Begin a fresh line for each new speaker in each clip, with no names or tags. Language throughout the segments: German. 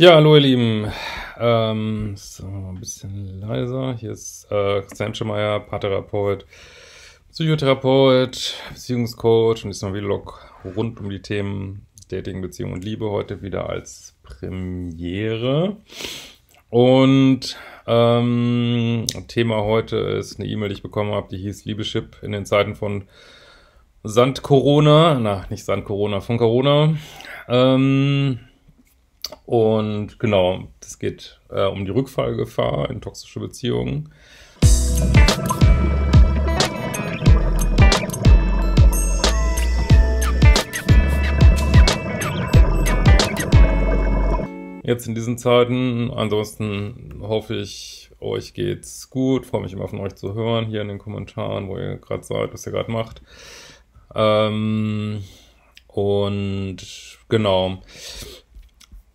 Ja, hallo ihr Lieben. Ähm, so, ein bisschen leiser. Hier ist äh, Christian Schemeier, Paartherapeut, Psychotherapeut, Beziehungscoach und diesmal Vlog rund um die Themen Dating, Beziehung und Liebe. Heute wieder als Premiere. Und ähm, Thema heute ist eine E-Mail, die ich bekommen habe, die hieß Liebeschip in den Zeiten von Sand Corona. Na, nicht Sand Corona, von Corona. Ähm, und genau, das geht äh, um die Rückfallgefahr in toxische Beziehungen. Jetzt in diesen Zeiten. Ansonsten hoffe ich, euch geht's gut. Freue mich immer von euch zu hören hier in den Kommentaren, wo ihr gerade seid, was ihr gerade macht. Ähm, und genau.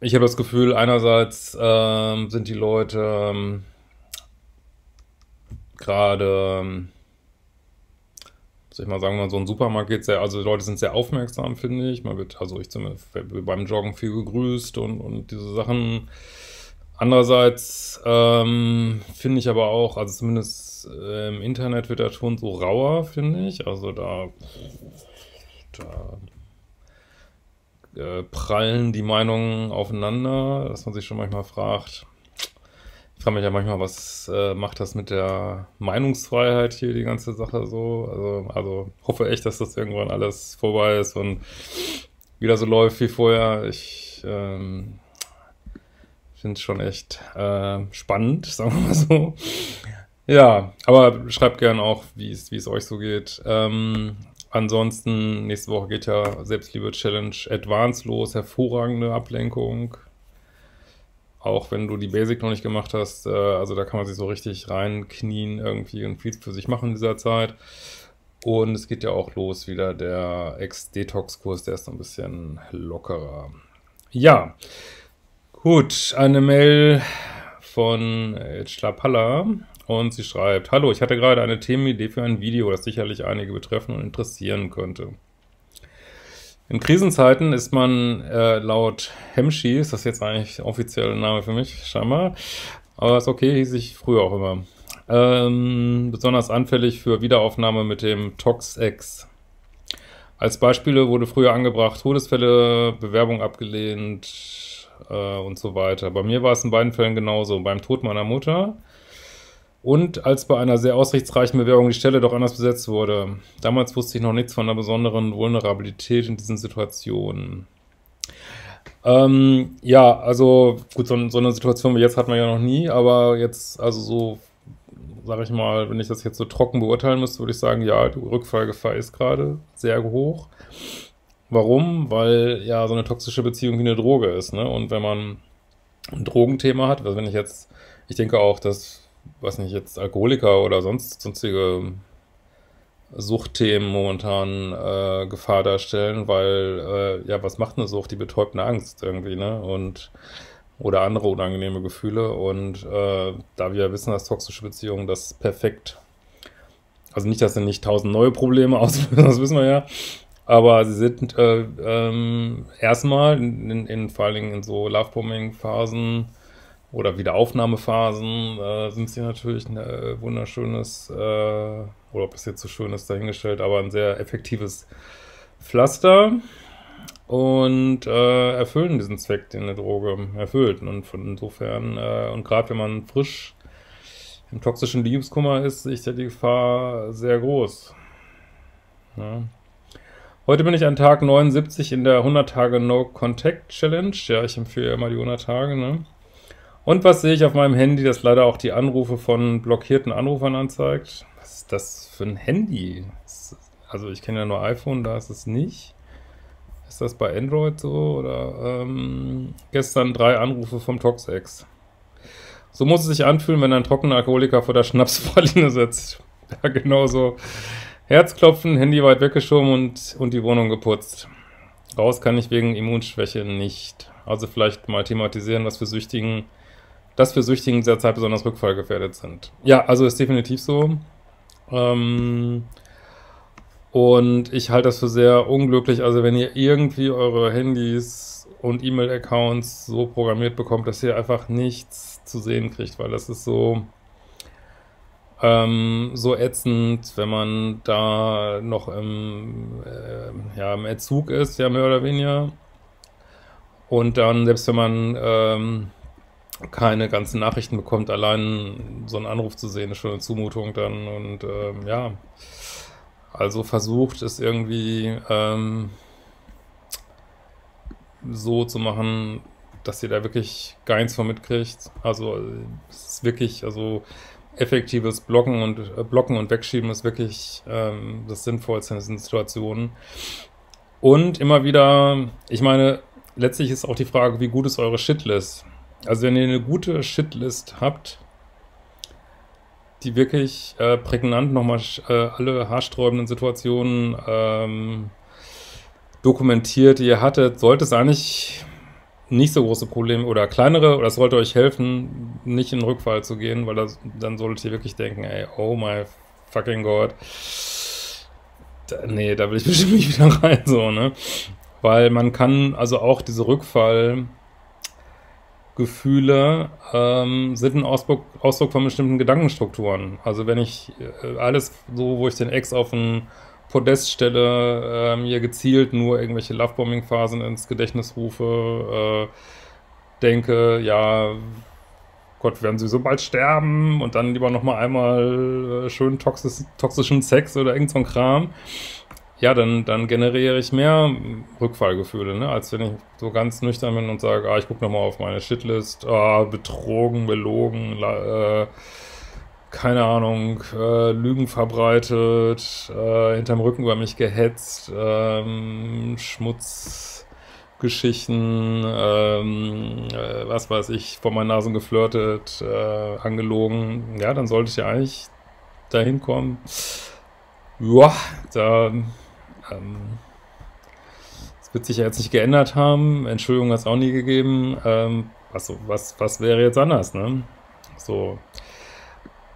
Ich habe das Gefühl, einerseits ähm, sind die Leute ähm, gerade, ähm, soll ich mal sagen, mal so ein Supermarkt geht sehr, also die Leute sind sehr aufmerksam, finde ich. Man wird, also ich zumindest beim Joggen viel gegrüßt und, und diese Sachen. Andererseits ähm, finde ich aber auch, also zumindest äh, im Internet wird der Ton so rauer, finde ich. Also da, da äh, prallen die Meinungen aufeinander, dass man sich schon manchmal fragt, ich frage mich ja manchmal, was äh, macht das mit der Meinungsfreiheit hier, die ganze Sache so? Also, also hoffe echt, dass das irgendwann alles vorbei ist und wieder so läuft wie vorher. Ich ähm, finde es schon echt äh, spannend, sagen wir mal so. Ja, aber schreibt gerne auch, wie es euch so geht. Ähm, Ansonsten, nächste Woche geht ja Selbstliebe-Challenge Advanced los. Hervorragende Ablenkung. Auch wenn du die Basic noch nicht gemacht hast. Äh, also da kann man sich so richtig reinknien irgendwie und viel für sich machen in dieser Zeit. Und es geht ja auch los wieder der Ex-Detox-Kurs. Der ist so ein bisschen lockerer. Ja, gut. Eine Mail von Schlapalla. Und sie schreibt, Hallo, ich hatte gerade eine Themenidee für ein Video, das sicherlich einige betreffen und interessieren könnte. In Krisenzeiten ist man äh, laut Hemschi, ist das jetzt eigentlich offizielle Name für mich, scheinbar, aber ist okay, hieß ich früher auch immer, ähm, besonders anfällig für Wiederaufnahme mit dem Tox-X. Als Beispiele wurde früher angebracht, Todesfälle, Bewerbung abgelehnt äh, und so weiter. Bei mir war es in beiden Fällen genauso. Beim Tod meiner Mutter und als bei einer sehr aussichtsreichen Bewerbung die Stelle doch anders besetzt wurde. Damals wusste ich noch nichts von einer besonderen Vulnerabilität in diesen Situationen. Ähm, ja, also gut, so, so, eine Situation wie jetzt hat man ja noch nie, aber jetzt, also so, sag ich mal, wenn ich das jetzt so trocken beurteilen müsste, würde ich sagen, ja, die Rückfallgefahr ist gerade sehr hoch. Warum? Weil ja so eine toxische Beziehung wie eine Droge ist, ne? Und wenn man ein Drogenthema hat, also wenn ich jetzt, ich denke auch, dass was nicht, jetzt Alkoholiker oder sonst sonstige Suchtthemen momentan äh, Gefahr darstellen, weil, äh, ja, was macht eine Sucht? Die betäubt eine Angst irgendwie, ne? Und oder andere unangenehme Gefühle. Und äh, da wir wissen, dass toxische Beziehungen das perfekt, also nicht, dass sie nicht tausend neue Probleme auslösen, das wissen wir ja, aber sie sind äh, ähm, erstmal in, in, vor allen Dingen in so Lovebombing-Phasen oder Wiederaufnahmephasen äh, sind sie natürlich ein äh, wunderschönes, äh, oder ob es jetzt so schön ist, dahingestellt, aber ein sehr effektives Pflaster und äh, erfüllen diesen Zweck, den eine Droge erfüllt. Und von insofern, äh, und gerade wenn man frisch im toxischen Liebeskummer ist, ist ja die Gefahr sehr groß. Ja. Heute bin ich an Tag 79 in der 100 Tage No Contact Challenge. Ja, ich empfehle immer die 100 Tage, ne? Und was sehe ich auf meinem Handy, das leider auch die Anrufe von blockierten Anrufern anzeigt? Was ist das für ein Handy? Also ich kenne ja nur iPhone, da ist es nicht. Ist das bei Android so? Oder ähm, gestern drei Anrufe vom Toxex. So muss es sich anfühlen, wenn ein trockener Alkoholiker vor der Schnapspraline sitzt. Ja, genau so. Herzklopfen, Handy weit weggeschoben und, und die Wohnung geputzt. Raus kann ich wegen Immunschwäche nicht. Also vielleicht mal thematisieren, was für Süchtigen dass wir Süchtigen derzeit besonders rückfallgefährdet sind. Ja, also ist definitiv so. Ähm, Und ich halte das für sehr unglücklich. Also wenn ihr irgendwie eure Handys und E-Mail-Accounts so programmiert bekommt, dass ihr einfach nichts zu sehen kriegt, weil das ist so ähm, so ätzend, wenn man da noch im, äh, ja, im Erzug ist, ja mehr oder weniger. Und dann, selbst wenn man ähm, keine ganzen Nachrichten bekommt, allein so einen Anruf zu sehen, ist schon eine Zumutung dann. Und ähm, ja, also versucht es irgendwie ähm, so zu machen, dass ihr da wirklich gar nichts von mitkriegt. Also es ist wirklich, also effektives Blocken und äh, Blocken und Wegschieben ist wirklich ähm, das Sinnvollste in diesen Situationen. Und immer wieder, ich meine, letztlich ist auch die Frage, wie gut ist eure Shitlist? Also wenn ihr eine gute Shitlist habt, die wirklich äh, prägnant nochmal äh, alle haarsträubenden Situationen ähm, dokumentiert, die ihr hattet, sollte es eigentlich nicht so große Probleme oder kleinere, oder es sollte euch helfen, nicht in den Rückfall zu gehen, weil das, dann solltet ihr wirklich denken, ey, oh my fucking God. Da, nee, da will ich bestimmt nicht wieder rein, so, ne? Weil man kann, also auch diese Rückfallgefühle ähm, sind ein Ausdruck, Ausdruck von bestimmten Gedankenstrukturen. Also wenn ich äh, alles so, wo ich den Ex auf einen Podeststelle äh, mir gezielt nur irgendwelche Lovebombing-Phasen ins Gedächtnis rufe, äh, denke, ja, Gott, werden sie so bald sterben und dann lieber nochmal einmal äh, schön toxisch, toxischen Sex oder irgend so ein Kram. Ja, dann, dann generiere ich mehr Rückfallgefühle, ne? als wenn ich so ganz nüchtern bin und sage, ah, ich gucke nochmal auf meine Shitlist, ah, betrogen, belogen, äh, keine Ahnung, äh, Lügen verbreitet, äh, hinterm Rücken über mich gehetzt, ähm, Schmutzgeschichten, ähm, äh, was weiß ich, vor meinen Nasen geflirtet, äh, angelogen, ja, dann sollte ich ja eigentlich dahin kommen. Ja, da, ähm, das wird sich ja jetzt nicht geändert haben, Entschuldigung hat es auch nie gegeben, ähm, was, was, was wäre jetzt anders, ne? So,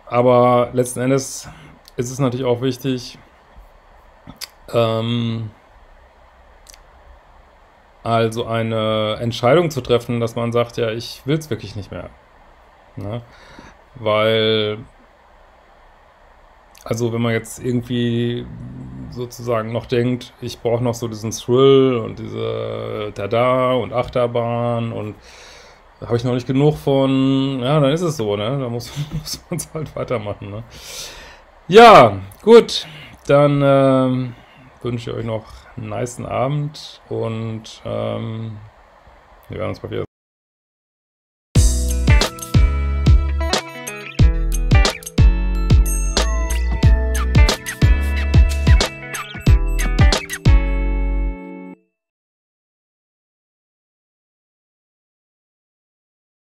aber letzten Endes ist es natürlich auch wichtig, ähm, also eine Entscheidung zu treffen, dass man sagt, ja, ich will es wirklich nicht mehr. Ne? Weil, also wenn man jetzt irgendwie sozusagen noch denkt, ich brauche noch so diesen Thrill und diese Tada und Achterbahn und da habe ich noch nicht genug von. Ja, dann ist es so, ne? Da muss, muss man es halt weitermachen, ne? Ja, gut. Dann ähm, wünsche ich euch noch einen nice Abend und ähm, wir werden uns mal wieder